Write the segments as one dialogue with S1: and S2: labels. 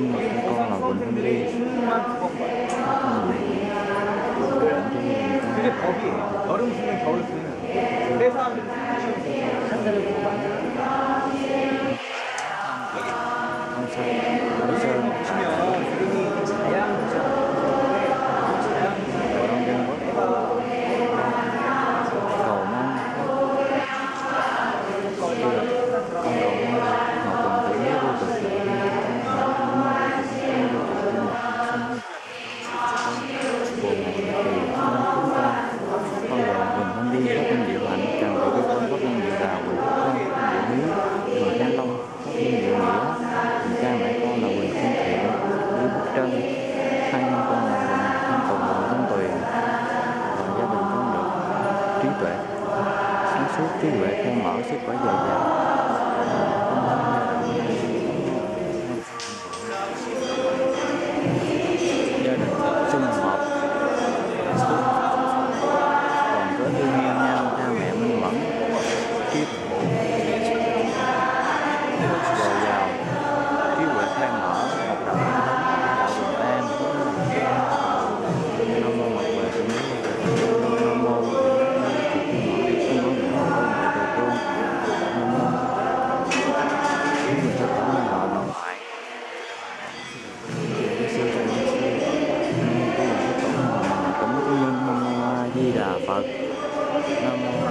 S1: 음, 그거랑
S2: 나보는 근데
S1: 그게 법이에요. 여름 쓰면 겨울 쓰면 세상
S2: 한 달을 보고 맞아. 감사합니다. At.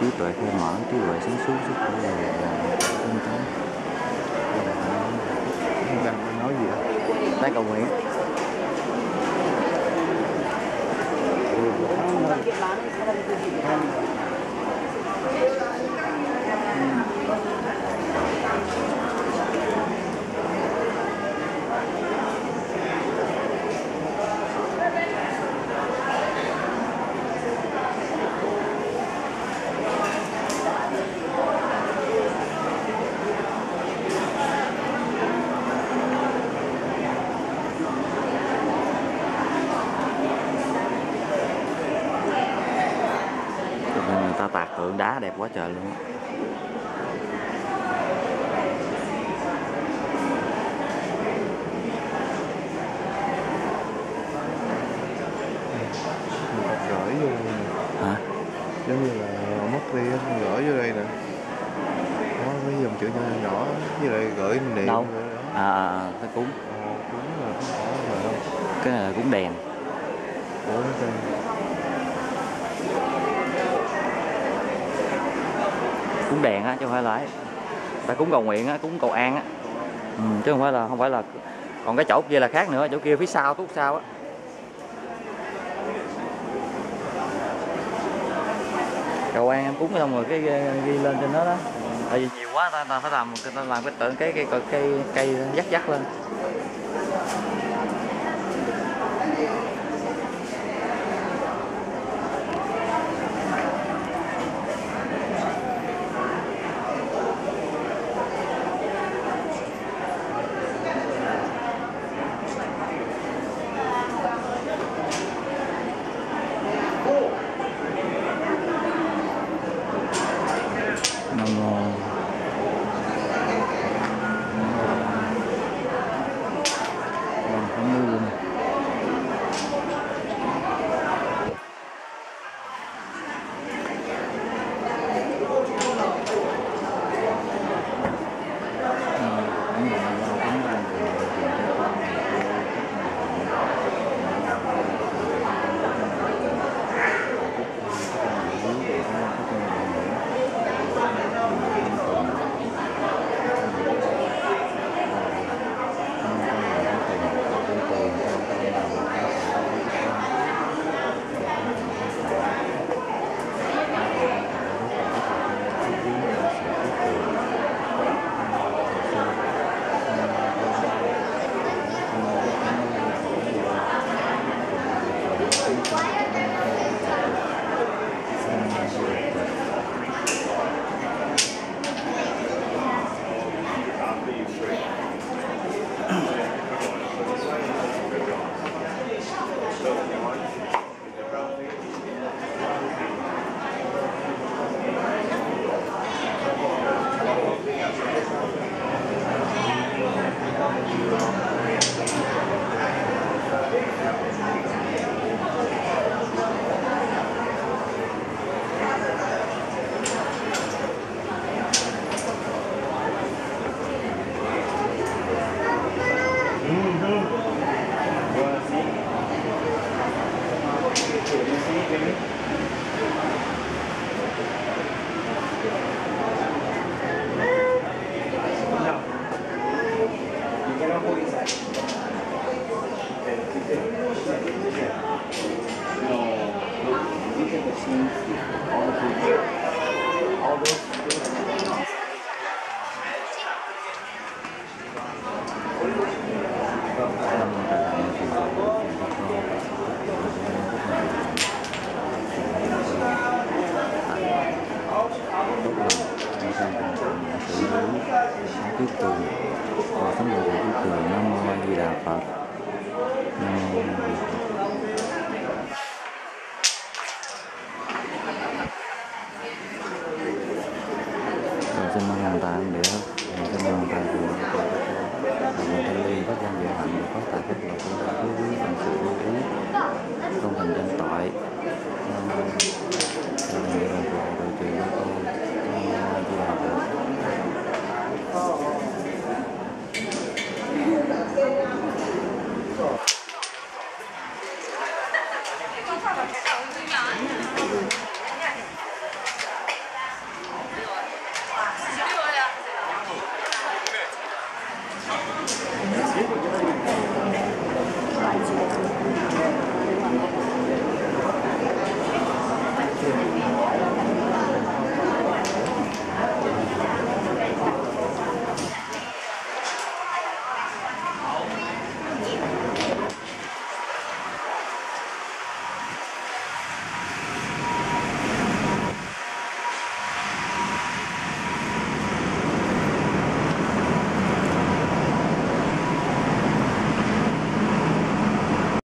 S2: trí tuệ khai mở, trí tuệ sáng suốt, sức khỏe là không có
S3: đang nói gì đó
S2: đang cầu nguyện tượng đá đẹp quá trời luôn
S3: gửi vô.
S2: Hả?
S3: Giống như là mất đi gửi vô đây nè. Có mấy dòng chữ nhỏ nhỏ với lại gửi
S2: mình
S3: điện đâu
S2: à, à nó cúng à, cúng
S3: ờ, là
S2: cái này là cúng đèn.
S3: Ủa,
S2: cúng đèn á chứ không phải là ta cúng cầu nguyện á cúng cầu an á. Ừ, chứ không phải là không phải là còn cái chỗ kia là khác nữa chỗ kia phía sau tút sau á. Cầu an em cúng xong rồi cái ghi lên trên đó đó. Tại vì nhiều quá ta, ta phải làm ta làm cái tượng cái cây cây cây dắt dắt lên.